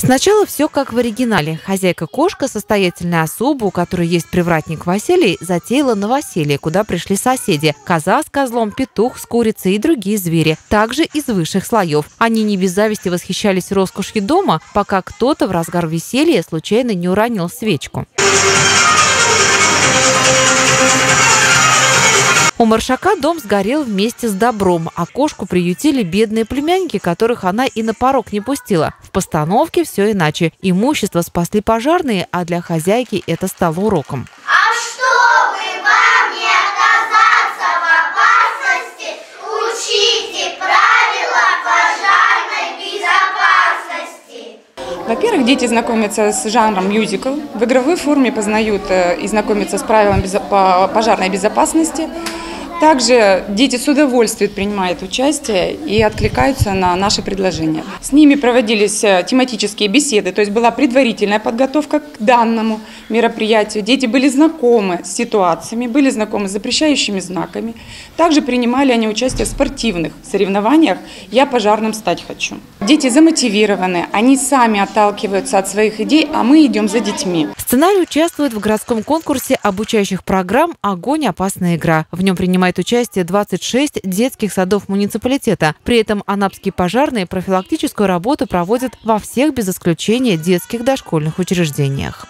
Сначала все как в оригинале. Хозяйка-кошка, состоятельная особа, у которой есть привратник Василий, затеяла новоселье, куда пришли соседи. Коза с козлом, петух с курицей и другие звери. Также из высших слоев. Они не без зависти восхищались роскошью дома, пока кто-то в разгар веселья случайно не уронил свечку. У Маршака дом сгорел вместе с добром, а кошку приютили бедные племянники, которых она и на порог не пустила. В постановке все иначе. Имущество спасли пожарные, а для хозяйки это стало уроком. А чтобы вам не оказаться в опасности, учите правила пожарной безопасности. Во-первых, дети знакомятся с жанром мюзикл. В игровой форме познают э, и знакомятся с правилами пожарной безопасности. Также дети с удовольствием принимают участие и откликаются на наши предложения. С ними проводились э, тематические беседы, то есть была предварительная подготовка к данному мероприятию. Дети были знакомы с ситуациями, были знакомы с запрещающими знаками. Также принимали они участие в спортивных соревнованиях «Я пожарным стать хочу». Дети замотивированы, они сами отталкиваются от своих идей, а мы идем за детьми. Сценарий участвует в городском конкурсе обучающих программ «Огонь. Опасная игра». В нем принимает участие 26 детских садов муниципалитета. При этом анапские пожарные профилактическую работу проводят во всех без исключения детских дошкольных учреждениях.